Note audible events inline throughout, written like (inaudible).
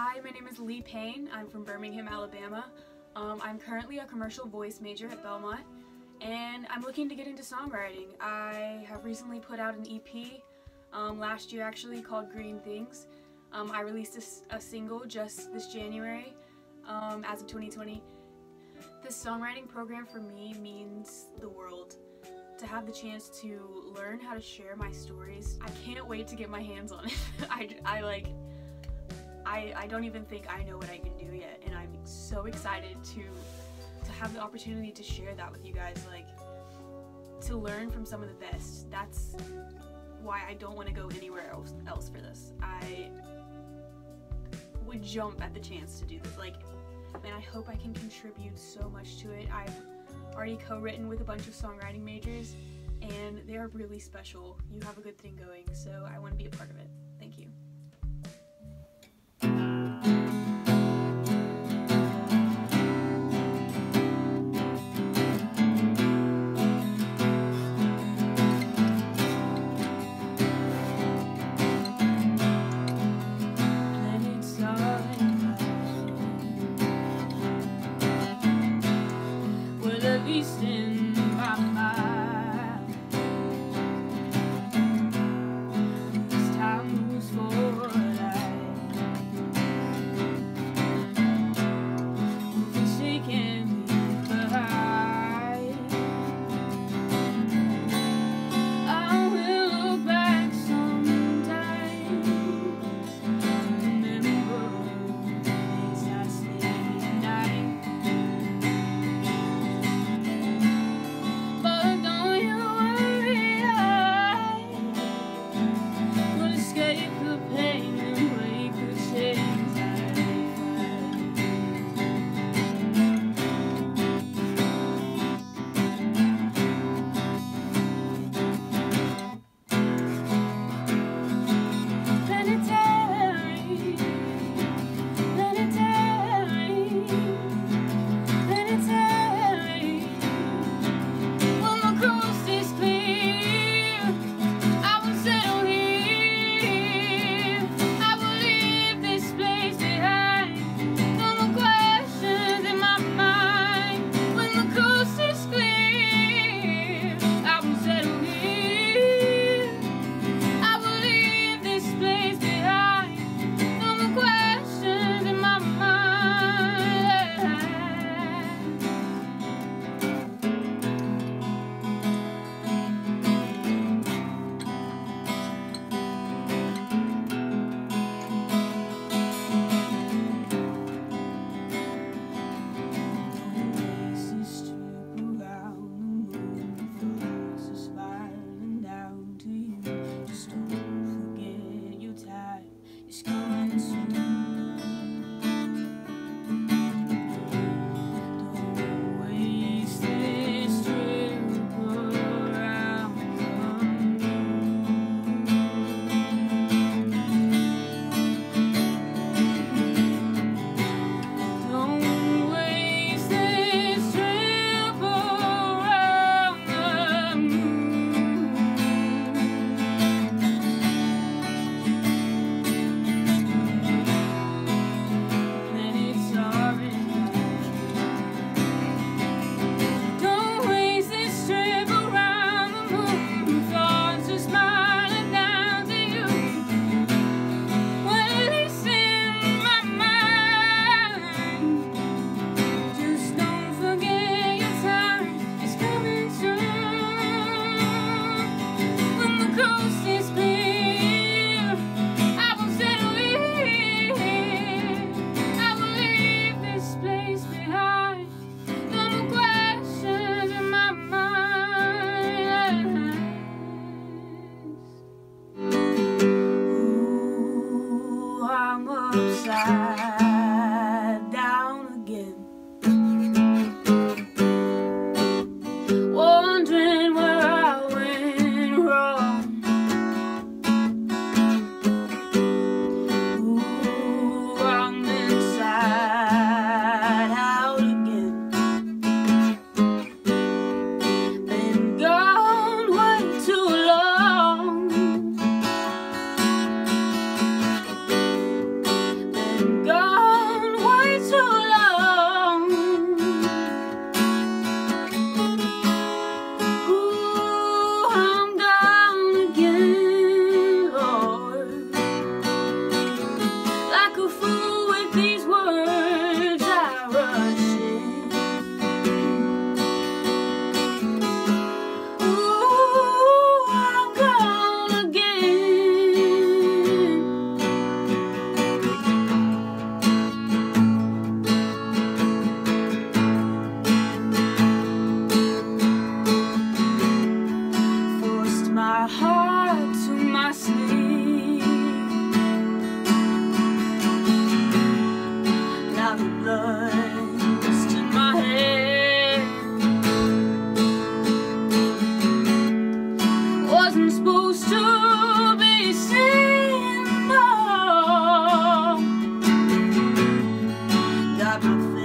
Hi, my name is Lee Payne. I'm from Birmingham, Alabama. Um, I'm currently a commercial voice major at Belmont, and I'm looking to get into songwriting. I have recently put out an EP um, last year, actually, called Green Things. Um, I released a, a, single just this January, um, as of 2020. This songwriting program for me means the world. To have the chance to learn how to share my stories, I can't wait to get my hands on it. (laughs) I, I like I, I don't even think I know what I can do yet and I'm so excited to to have the opportunity to share that with you guys like to learn from some of the best. That's why I don't want to go anywhere else, else for this. I would jump at the chance to do this like and I hope I can contribute so much to it. I've already co-written with a bunch of songwriting majors and they are really special. You have a good thing going so I want to be a part of it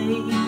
Got